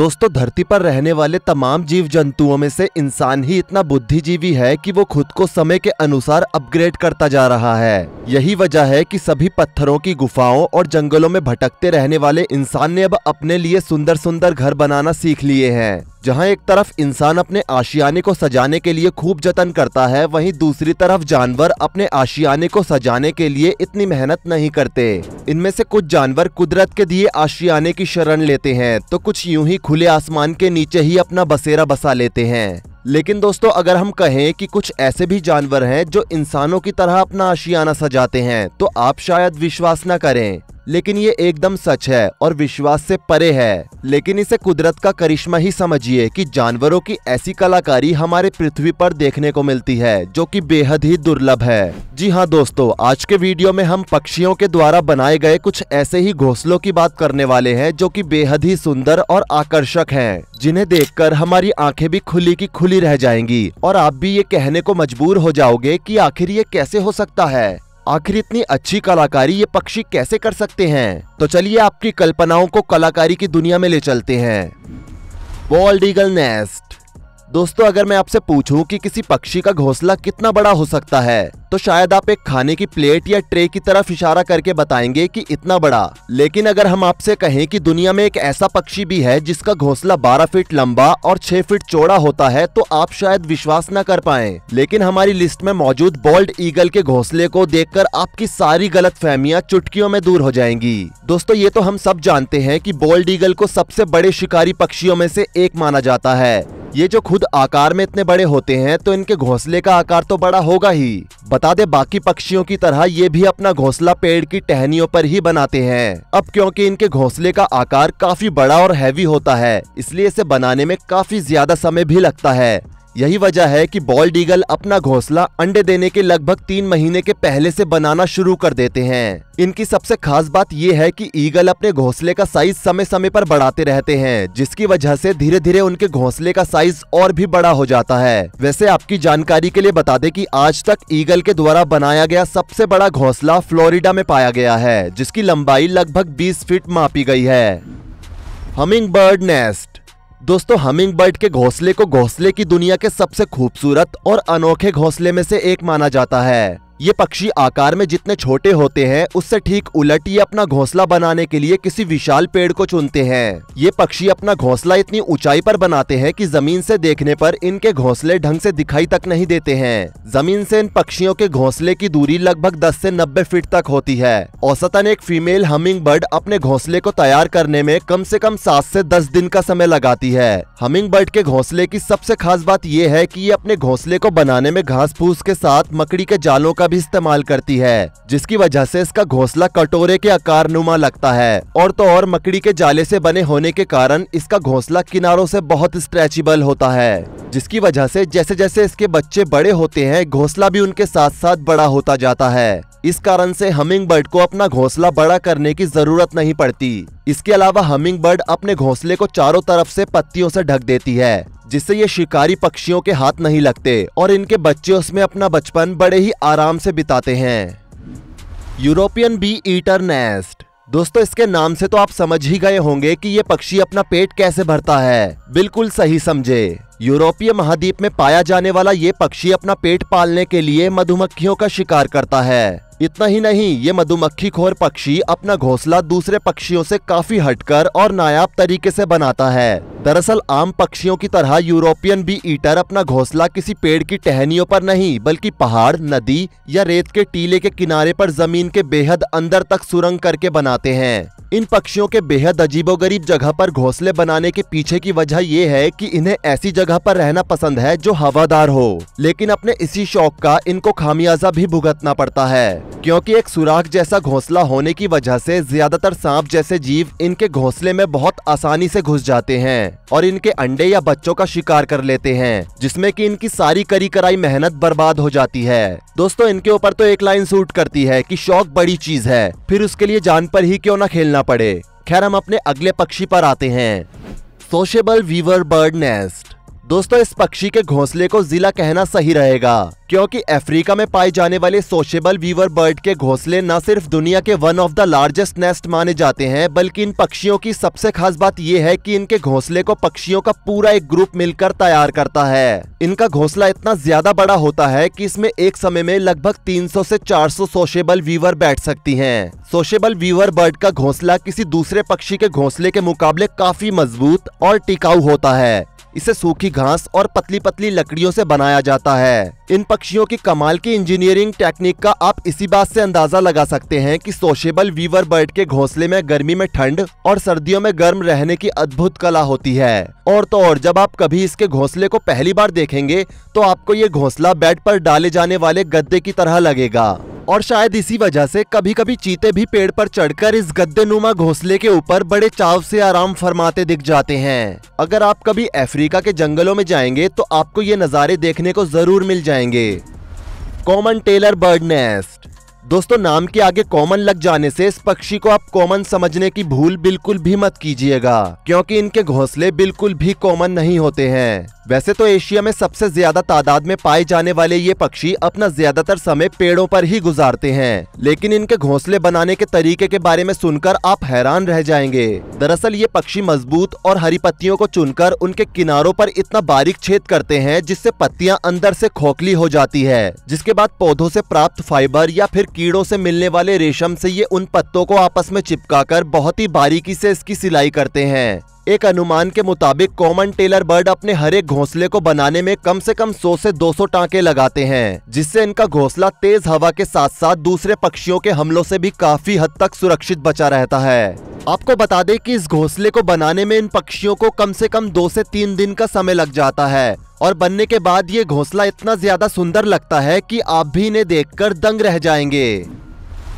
दोस्तों, धरती पर रहने वाले तमाम जीव जंतुओं में से इंसान ही इतना बुद्धिजीवी है कि वो खुद को समय के अनुसार अपग्रेड करता जा रहा है। यही वजह है कि सभी पत्थरों की गुफाओं और जंगलों में भटकते रहने वाले इंसान ने अब अपने लिए सुंदर सुंदर घर बनाना सीख लिए हैं। जहाँ एक तरफ़ इंसान अपने आशियाने को सजाने के लिए खूब जतन करता है, वहीं दूसरी तरफ़ जानवर अपने आशियाने को सजाने के लिए इतनी मेहनत नहीं करते। इनमें से कुछ जानवर कुदरत के दिए आशियाने की शरण लेते हैं तो कुछ यूँ ही खुले आसमान के नीचे ही अपना बसेरा बसा लेते हैं। लेकिन दोस्तों, अगर हम कहें कि कुछ ऐसे भी जानवर हैं जो इंसानों की तरह अपना आशियाना सजाते हैं तो आप शायद विश्वास न करें। लेकिन ये एकदम सच है और विश्वास से परे है। लेकिन इसे कुदरत का करिश्मा ही समझिए कि जानवरों की ऐसी कलाकारी हमारे पृथ्वी पर देखने को मिलती है, जो कि बेहद ही दुर्लभ है। जी हाँ दोस्तों, आज के वीडियो में हम पक्षियों के द्वारा बनाए गए कुछ ऐसे ही घोंसलों की बात करने वाले हैं, जो कि बेहद ही सुंदर और आकर्षक हैं। जिन्हें देखकर हमारी आँखें भी खुली की खुली रह जाएँगी, और आप भी ये कहने को मजबूर हो जाओगे कि आखिर ये कैसे हो सकता है। आखिर इतनी अच्छी कलाकारी ये पक्षी कैसे कर सकते हैं? तो चलिए आपकी कल्पनाओं को कलाकारी की दुनिया में ले चलते हैं। Bald eagle nest. दोस्तों, अगर मैं आपसे पूछूँ कि किसी पक्षी का घोंसला कितना बड़ा हो सकता है तो शायद आप एक खाने की प्लेट या ट्रे की तरफ़ इशारा करके बताएँगे कि इतना बड़ा। लेकिन अगर हम आपसे कहें कि दुनिया में एक ऐसा पक्षी भी है जिसका घोंसला 12 फीट लंबा और 6 फीट चौड़ा होता है तो आप शायद विश्वास न कर पाए। लेकिन हमारी लिस्ट में मौजूद बोल्ड ईगल के घोंसले को देखकर आपकी सारी गलत फहमियाँ चुटकियों में दूर हो जाएँगी। दोस्तों, ये तो हम सब जानते हैं की बोल्ड ईगल को सबसे बड़े शिकारी पक्षियों में से एक माना जाता है। ये जो खुद आकार में इतने बड़े होते हैं तो इनके घोंसले का आकार तो बड़ा होगा ही। बता दे बाकी पक्षियों की तरह ये भी अपना घोंसला पेड़ की टहनियों पर ही बनाते हैं। अब क्योंकि इनके घोंसले का आकार काफ़ी बड़ा और हैवी होता है, इसलिए इसे बनाने में काफ़ी ज़्यादा समय भी लगता है। यही वजह है कि बॉल्ड ईगल अपना घोंसला अंडे देने के लगभग तीन महीने के पहले से बनाना शुरू कर देते हैं। इनकी सबसे खास बात यह है कि ईगल अपने घोंसले का साइज़ समय समय पर बढ़ाते रहते हैं, जिसकी वजह से धीरे धीरे उनके घोंसले का साइज़ और भी बड़ा हो जाता है। वैसे आपकी जानकारी के लिए बता दें कि आज तक ईगल के द्वारा बनाया गया सबसे बड़ा घोंसला फ्लोरिडा में पाया गया है, जिसकी लंबाई लगभग बीस फीट मापी गई है। हमिंग बर्ड नेस्ट दोस्तों हमिंग बर्ड के घोंसले को घोंसले की दुनिया के सबसे खूबसूरत और अनोखे घोंसले में से एक माना जाता है। ये पक्षी आकार में जितने छोटे होते हैं, उससे ठीक उलट ये अपना घोंसला बनाने के लिए किसी विशाल पेड़ को चुनते हैं। ये पक्षी अपना घोंसला इतनी ऊंचाई पर बनाते हैं कि ज़मीन से देखने पर इनके घोंसले ढंग से दिखाई तक नहीं देते हैं। ज़मीन से इन पक्षियों के घोंसले की दूरी लगभग 10 से 90 फीट तक होती है। औसतन एक फीमेल हमिंग बर्ड अपने घोंसले को तैयार करने में कम से कम सात से दस दिन का समय लगाती है। हमिंग बर्ड के घोंसले की सबसे खास बात यह है की ये अपने घोंसले को बनाने में घास फूस के साथ, मकड़ी के जालों का भी इस्तेमाल करती है, जिसकी वजह से इसका घोंसला कटोरे के आकार नुमा लगता है और तो और मकड़ी के जाले से बने होने के कारण इसका घोंसला किनारों से बहुत स्ट्रेचेबल होता है, जिसकी वजह से जैसे जैसे इसके बच्चे बड़े होते हैं, घोंसला भी उनके साथ साथ बड़ा होता जाता है। इस कारण से हमिंग बर्ड को अपना घोंसला बड़ा करने की ज़रूरत नहीं पड़ती। इसके अलावा हमिंग बर्ड अपने घोंसले को चारों तरफ़ से पत्तियों से ढक देती है, जिससे ये शिकारी पक्षियों के हाथ नहीं लगते और इनके बच्चे उसमें अपना बचपन बड़े ही आराम से बिताते हैं। European bee eater nest. दोस्तों, इसके नाम से तो आप समझ ही गए होंगे कि ये पक्षी अपना पेट कैसे भरता है। बिल्कुल सही समझे। यूरोपीय महाद्वीप में पाया जाने वाला ये पक्षी अपना पेट पालने के लिए मधुमक्खियों का शिकार करता है। इतना ही नहीं, ये मधुमक्खी खोर पक्षी अपना घोंसला दूसरे पक्षियों से काफ़ी हटकर और नायाब तरीके से बनाता है। दरअसल, आम पक्षियों की तरह यूरोपियन बी ईटर अपना घोंसला किसी पेड़ की टहनियों पर नहीं, बल्कि पहाड़, नदी या रेत के टीले के किनारे पर ज़मीन के बेहद अंदर तक सुरंग करके बनाते हैं। इन पक्षियों के बेहद अजीबोगरीब जगह पर घोंसले बनाने के पीछे की वजह ये है कि इन्हें ऐसी जगह पर रहना पसंद है जो हवादार हो। लेकिन अपने इसी शौक का इनको खामियाजा भी भुगतना पड़ता है, क्योंकि एक सुराख जैसा घोंसला होने की वजह से ज़्यादातर सांप जैसे जीव इनके घोंसले में बहुत आसानी से घुस जाते हैं और इनके अंडे या बच्चों का शिकार कर लेते हैं, जिसमें की इनकी सारी करी कराई मेहनत बर्बाद हो जाती है। दोस्तों, इनके ऊपर तो एक लाइन सूट करती है की शौक बड़ी चीज़ है, फिर उसके लिए जान पर ही क्यों ना खेलना पड़े। खैर हम अपने अगले पक्षी पर आते हैं। सोशेबल वीवर बर्ड नेस्ट दोस्तों, इस पक्षी के घोंसले को जिला कहना सही रहेगा, क्योंकि अफ्रीका में पाए जाने वाले सोशेबल वीवर बर्ड के घोंसले न सिर्फ़ दुनिया के one of the largest nest माने जाते हैं, बल्कि इन पक्षियों की सबसे खास बात यह है कि इनके घोंसले को पक्षियों का पूरा एक ग्रुप मिलकर तैयार करता है इनका घोंसला इतना ज़्यादा बड़ा होता है कि इसमें एक समय में लगभग 300 से 400 सोशेबल वीवर बैठ सकती हैं। सोशेबल वीवर बर्ड का घोंसला किसी दूसरे पक्षी के घोंसले के मुकाबले काफ़ी मज़बूत और टिकाऊ होता है इसे सूखी घास और पतली पतली लकड़ियों से बनाया जाता है। इन पक्षियों की कमाल की इंजीनियरिंग टेक्निक का आप इसी बात से अंदाज़ा लगा सकते हैं कि सोशेबल वीवर बर्ड के घोंसले में गर्मी में ठंड और सर्दियों में गर्म रहने की अद्भुत कला होती है। और तो और, जब आप कभी इसके घोंसले को पहली बार देखेंगे तो आपको ये घोंसला बेड पर डाले जाने वाले गद्दे की तरह लगेगा। और शायद इसी वजह से कभी कभी चीते भी पेड़ पर चढ़कर इस गद्दे नुमा घोंसले के ऊपर बड़े चाव से आराम फरमाते दिख जाते हैं। अगर आप कभी अफ्रीका के जंगलों में जाएँगे तो आपको ये नज़ारे देखने को ज़रूर मिल जाएँगे। Common tailor bird nest. दोस्तों, नाम के आगे कॉमन लग जाने से इस पक्षी को आप कॉमन समझने की भूल बिल्कुल भी मत कीजिएगा, क्योंकि इनके घोंसले बिल्कुल भी कॉमन नहीं होते हैं। वैसे तो एशिया में सबसे ज़्यादा तादाद में पाए जाने वाले ये पक्षी अपना ज़्यादातर समय पेड़ों पर ही गुजारते हैं, लेकिन इनके घोंसले बनाने के तरीके के बारे में सुनकर आप हैरान रह जाएँगे। दरअसल ये पक्षी मज़बूत और हरी पत्तियों को चुनकर उनके किनारों पर इतना बारीक छेद करते हैं, जिससे पत्तियाँ अंदर से खोखली हो जाती है, जिसके बाद पौधों से प्राप्त फाइबर या फिर कीड़ों से मिलने वाले रेशम से ये उन पत्तों को आपस में चिपकाकर बहुत ही बारीकी से इसकी सिलाई करते हैं। एक अनुमान के मुताबिक कॉमन टेलर बर्ड अपने हर एक घोंसले को बनाने में कम से कम 100 से 200 टांके लगाते हैं, जिससे इनका घोंसला तेज हवा के साथ साथ दूसरे पक्षियों के हमलों से भी काफ़ी हद तक सुरक्षित बचा रहता है। आपको बता दें कि इस घोंसले को बनाने में इन पक्षियों को कम से कम दो से तीन दिन का समय लग जाता है, और बनने के बाद ये घोंसला इतना ज़्यादा सुंदर लगता है कि आप भी इन्हें देखकर दंग रह जाएँगे।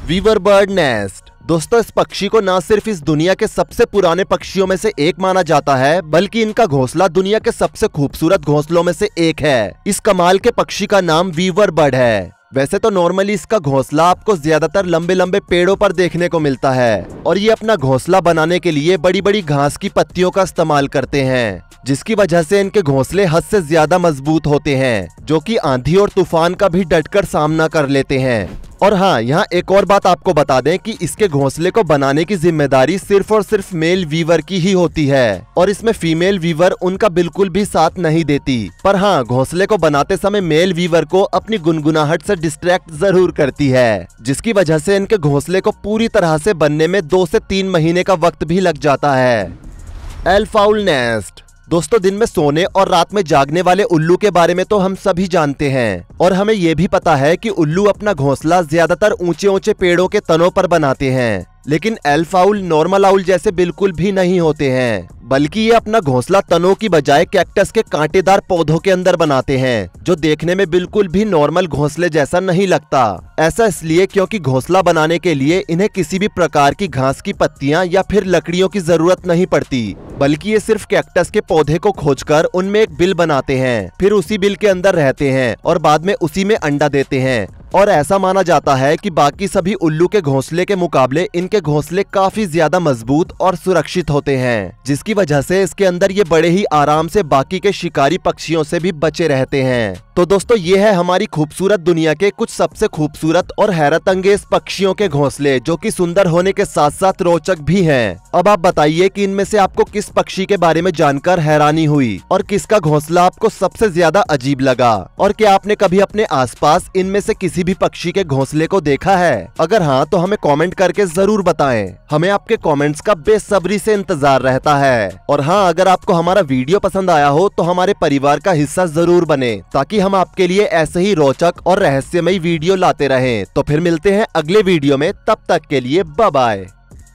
वीवर बर्ड नेस्ट दोस्तों, इस पक्षी को न सिर्फ़ इस दुनिया के सबसे पुराने पक्षियों में से एक माना जाता है, बल्कि इनका घोंसला दुनिया के सबसे खूबसूरत घोंसलों में से एक है। इस कमाल के पक्षी का नाम वीवर बर्ड है। वैसे तो नॉर्मली इसका घोंसला आपको ज़्यादातर लंबे लंबे पेड़ों पर देखने को मिलता है, और ये अपना घोंसला बनाने के लिए बड़ी बड़ी घास की पत्तियों का इस्तेमाल करते हैं, जिसकी वजह से इनके घोंसले हद से ज़्यादा मज़बूत होते हैं, जो कि आंधी और तूफ़ान का भी डटकर सामना कर लेते हैं। और हाँ यहाँ एक और बात आपको बता दें कि इसके घोंसले को बनाने की ज़िम्मेदारी सिर्फ़ और सिर्फ़ मेल वीवर की ही होती है। और इसमें फीमेल वीवर उनका बिल्कुल भी साथ नहीं देती। पर हाँ घोंसले को बनाते समय मेल वीवर को अपनी गुनगुनाहट से डिस्ट्रैक्ट ज़रूर करती है, जिसकी वजह से इनके घोंसले को पूरी तरह से बनने में दो से तीन महीने का वक्त भी लग जाता है। एल्फाउल नेस्ट दोस्तों, दिन में सोने और रात में जागने वाले उल्लू के बारे में तो हम सभी जानते हैं। और हमें ये भी पता है कि उल्लू अपना घोंसला ज़्यादातर ऊँचे ऊँचे पेड़ों के तनों पर बनाते हैं। लेकिन एल्फाउल नॉर्मल आउल जैसे बिल्कुल भी नहीं होते हैं, बल्कि ये अपना घोंसला तनों की बजाय कैक्टस के कांटेदार पौधों के अंदर बनाते हैं, जो देखने में बिल्कुल भी नॉर्मल घोंसले जैसा नहीं लगता। ऐसा इसलिए क्योंकि घोंसला बनाने के लिए इन्हें किसी भी प्रकार की घास की पत्तियाँ या फिर लकड़ियों की ज़रूरत नहीं पड़ती, बल्कि ये सिर्फ़ कैक्टस के पौधे को खोजकर उनमें एक बिल बनाते हैं, फिर उसी बिल के अंदर रहते हैं और बाद में उसी में अंडा देते हैं। और ऐसा माना जाता है कि बाकी सभी उल्लू के घोंसले के मुकाबले इनके घोंसले काफ़ी ज़्यादा मज़बूत और सुरक्षित होते हैं, जिसकी वजह से इसके अंदर ये बड़े ही आराम से बाकी के शिकारी पक्षियों से भी बचे रहते हैं तो दोस्तों, ये है हमारी खूबसूरत दुनिया के कुछ सबसे खूबसूरत और हैरत अंगेज पक्षियों के घोंसले, जो कि सुंदर होने के साथ साथ रोचक भी हैं। अब आप बताइए कि इनमें से आपको किस पक्षी के बारे में जानकर हैरानी हुई और किसका घोंसला आपको सबसे ज़्यादा अजीब लगा और क्या आपने कभी अपने आसपास इनमें से किसी भी पक्षी के घोंसले को देखा है? अगर हाँ तो हमें कॉमेंट करके ज़रूर बताएँ। हमें आपके कमेंट्स का बेसब्री से इंतज़ार रहता है। और हाँ अगर आपको हमारा वीडियो पसंद आया हो तो हमारे परिवार का हिस्सा ज़रूर बने, ताकि हम आपके लिए ऐसे ही रोचक और रहस्यमयी वीडियो लाते रहे। तो फिर मिलते हैं अगले वीडियो में, तब तक के लिए बाय